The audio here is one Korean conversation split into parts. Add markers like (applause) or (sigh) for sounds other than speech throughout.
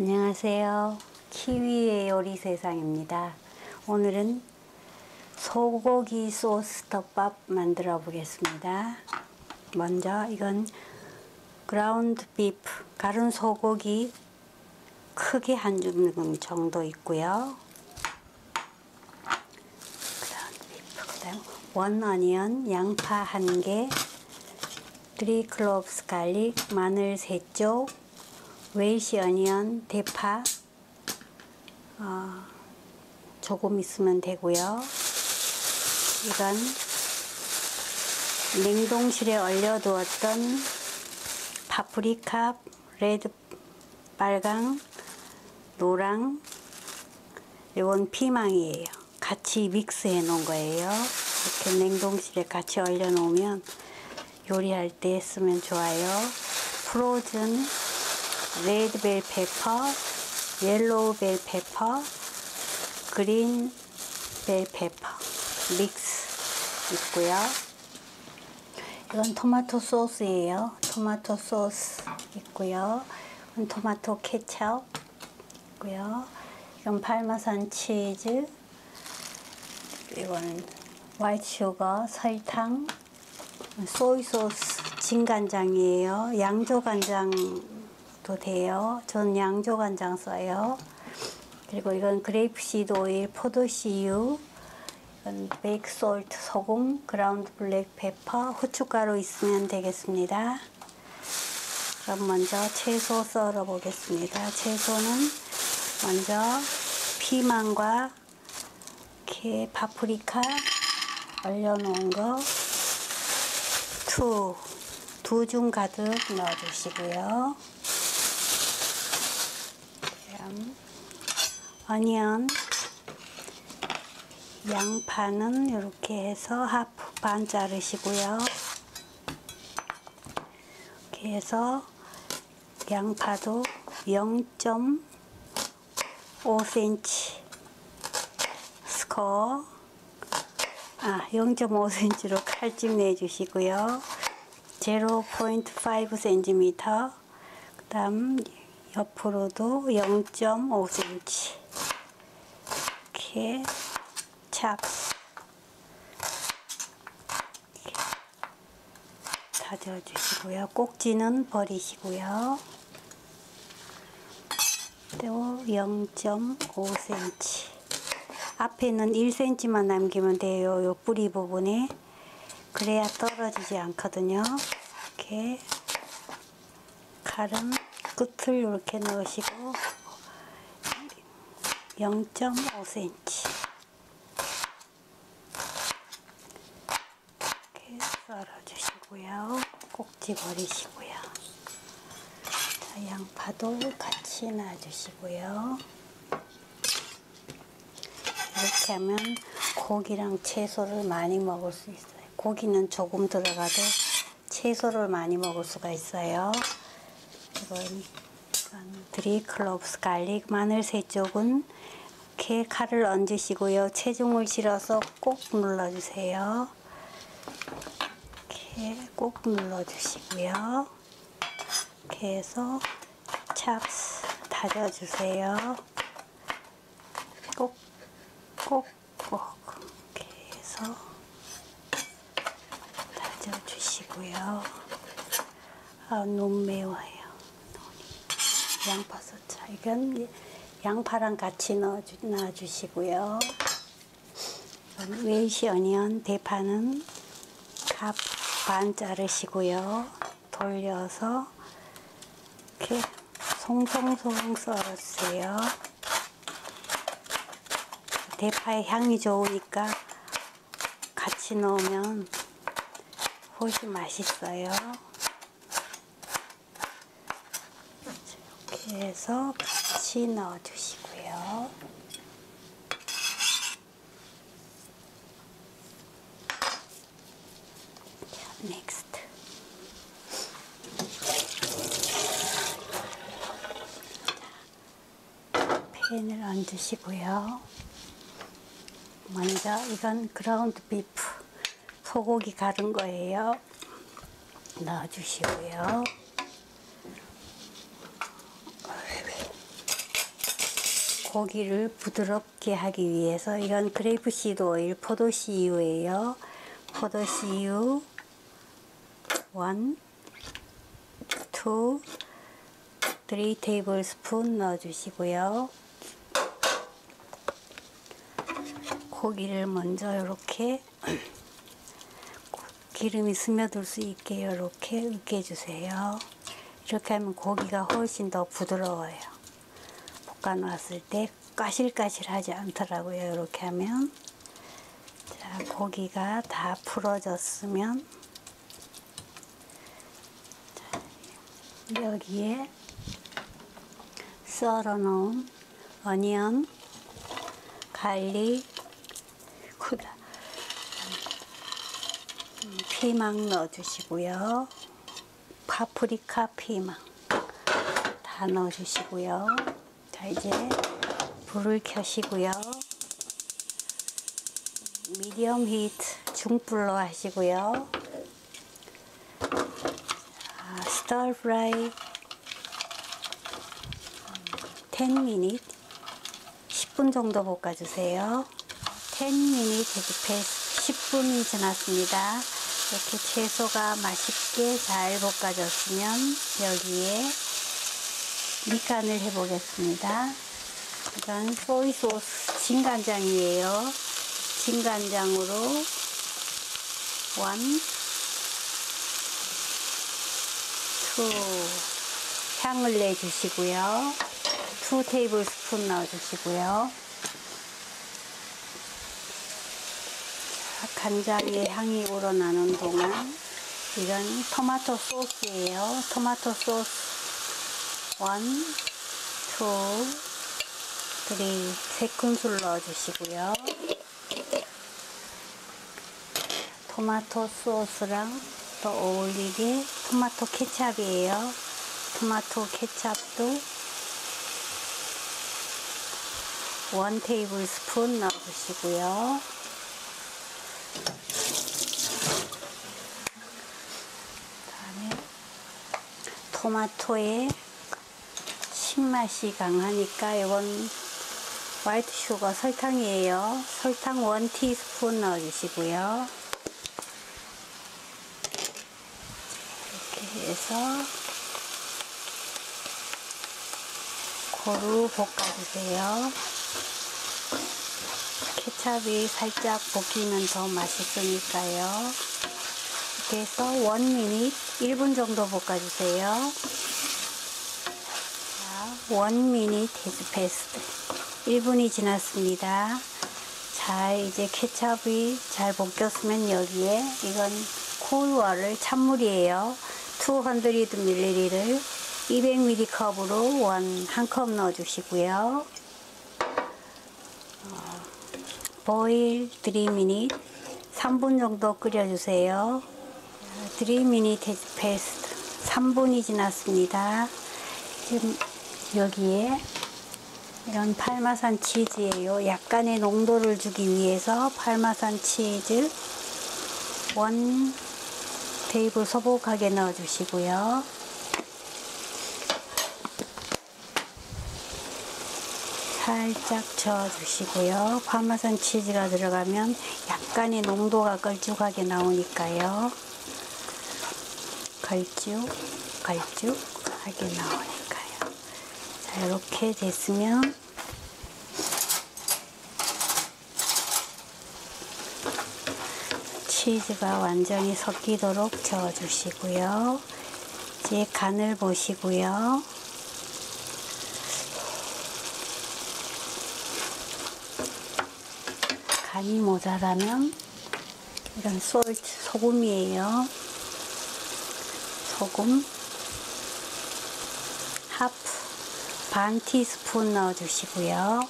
안녕하세요. 키위의 요리 세상입니다. 오늘은 소고기 소스 덮밥 만들어 보겠습니다. 먼저 이건 ground beef, 갈은 소고기 크게 한 줌 정도 있고요. ground beef, 그다음 one onion, 양파 한 개, 3 cloves garlic, 마늘 3쪽, Welsh onion, 대파 어, 조금 있으면 되고요. 이건 냉동실에 얼려두었던 파프리카, red, 빨강, 노랑, 이건 피망이에요. 같이 믹스해 놓은 거예요. 이렇게 냉동실에 같이 얼려 놓으면 요리할 때 쓰면 좋아요. frozen red bell pepper, yellow bell pepper, green bell pepper mix 있고요. 이건 토마토 소스예요. 토마토 소스 있고요. 이건 토마토 케첩 있고요. 이건 파마산 치즈, 이건 white sugar, 설탕, soy sauce, 진간장이에요. 양조 간장 도 돼요. 전 양조간장 써요. 그리고 이건 grapeseed oil, 포도씨유, 이건 bake salt, 소금, ground black pepper, 후춧가루 있으면 되겠습니다. 그럼 먼저 채소 썰어 보겠습니다. 채소는 먼저 피망과 이렇게 파프리카 얼려놓은 거 두, 두줌 가득 넣어주시고요. 그럼 어니언, 양파는 이렇게 해서 하프 반 자르시고요. 이렇게 해서 양파도 0.5cm 스커 아 0.5cm로 칼집 내주시고요. 0.5cm 그 다음 옆으로도 0.5cm 이렇게 찹 다져주시고요. 꼭지는 버리시고요. 또 0.5cm 앞에는 1cm만 남기면 돼요. 요 뿌리 부분에 그래야 떨어지지 않거든요. 이렇게 칼은 끝을 이렇게 넣으시고 0.5cm 이렇게 썰어주시고요. 꼭지 버리시고요. 자, 양파도 같이 놔주시고요. 이렇게 하면 고기랑 채소를 많이 먹을 수 있어요. 고기는 조금 들어가도 채소를 많이 먹을 수가 있어요. 이건 three cloves garlic 마늘 세 쪽은 이렇게 칼을 얹으시고요. 체중을 실어서 꼭 눌러주세요. 이렇게 꼭 눌러주시고요. 이렇게 해서 찹스 다져주세요. 꼭, 꼭, 꼭 이렇게 해서 다져주시고요. 아, 너무 매워요. 양파소차. 이건 양파랑 같이 넣어주, 놔주시고요. 웨이시 어니언 대파는 값반 자르시고요. 돌려서 이렇게 송송송 썰어주세요. 대파의 향이 좋으니까 같이 넣으면 훨씬 맛있어요. 이렇게 해서 같이 넣어주시고요. Next. 팬을 얹으시고요. 먼저 이건 ground beef 소고기 갈은 거예요. 넣어주시고요. 고기를 부드럽게 하기 위해서 이건 grapeseed oil 포도씨유예요. 포도씨유 1, 2, 3 테이블 스푼 넣어주시고요. 고기를 먼저 이렇게 (clears throat) 기름이 스며들 수 있게 이렇게 으깨주세요. 이렇게 하면 고기가 훨씬 더 부드러워요. 볶아 놨을 때 까실까실하지 않더라고요. 이렇게 하면 자 고기가 다 풀어졌으면 자, 여기에 썰어놓은 onion, garlic, 그다 피망 넣어주시고요. 파프리카 피망 다 넣어주시고요. 자 이제 불을 켜시고요. medium heat 중불로 하시고요. 자, stir fry 10 minute 10분 정도 볶아주세요. 10 minute has passed 10분이 지났습니다. 이렇게 채소가 맛있게 잘 볶아졌으면 여기에 밑간을 해보겠습니다. 이건 soy sauce 진간장이에요. 진간장으로 one, two 향을 내주시고요. two tablespoon 넣어주시고요. 간장의 향이 우러나는 동안 이건 토마토 소스예요. 토마토 소스 1, 2, 3, 세 큰술 넣어주시고요. 토마토 소스랑 또 어울리게 토마토 케찹이에요. 토마토 케찹도 1 테이블 스푼 넣어주시고요. 다음에 토마토의 신맛이 강하니까 이건 화이트 슈거 설탕이에요. 설탕 1 티스푼 넣어주시고요. 이렇게 해서 고루 볶아주세요. 케찹이 살짝 볶이면 더 맛있으니까요. 이렇게 해서 1미닛 1분 정도 볶아주세요. 자, 1미닛 is passed. 1분이 지났습니다. 자, 이제 케찹이 잘 볶였으면 여기에 이건 콜워를 찬물이에요. 200ml를 200ml 컵으로 원 한 컵 넣어 주시고요. 보일 3미닛 3분 정도 끓여주세요. 3미닛 패스트 3분이 지났습니다. 지금 여기에 이런 팔마산 치즈예요. 약간의 농도를 주기 위해서 팔마산 치즈 1 테이블 소복하게 넣어주시고요. 살짝 저어주시고요. 파마산 치즈가 들어가면 약간의 농도가 걸쭉하게 나오니까요. 걸쭉, 걸쭉하게 나오니까요. 자, 이렇게 됐으면 치즈가 완전히 섞이도록 저어주시고요. 이제 간을 보시고요. 간이 모자라면 이런 salt 소금이에요. 소금 half 반 티스푼 넣어주시고요.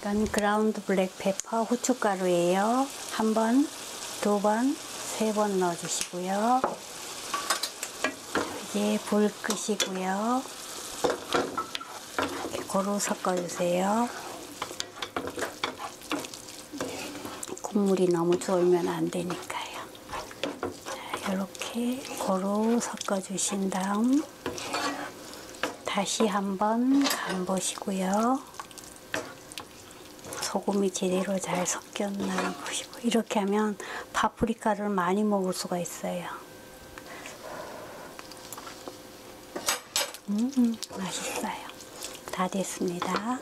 이건 ground black pepper 후춧가루예요. 한 번, 두 번, 세 번 넣어주시고요. 이제 불 끄시고요. 이렇게 고루 섞어주세요. 국물이 너무 졸면 안 되니까요. 자, 이렇게 고루 섞어주신 다음 다시 한번 간 보시고요. 소금이 제대로 잘 섞였나 보시고 이렇게 하면 파프리카를 많이 먹을 수가 있어요. 음, 맛있어요. 다 됐습니다.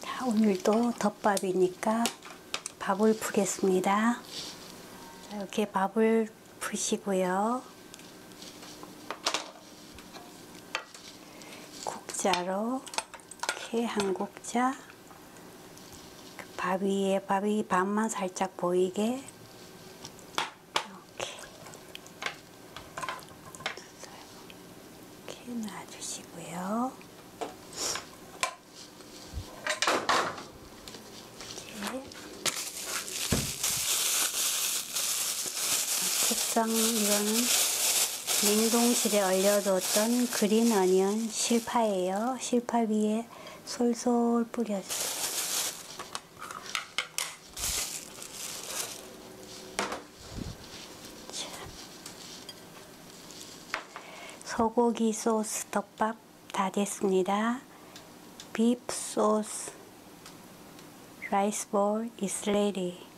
자, 오늘도 덮밥이니까 밥을 푸겠습니다. 자, 이렇게 밥을 푸시고요. 국자로 이렇게 한 국자 그밥 위에 밥이 밥만 살짝 보이게 이렇게 이렇게 놔주시고요. 이렇게 이거는 냉동실에 얼려뒀던 그린 어니언 실파예요. 실파 위에 솔솔 뿌려주세요. 자. 소고기 소스 덮밥 다 됐습니다. 비프 소스 라이스 볼 is ready.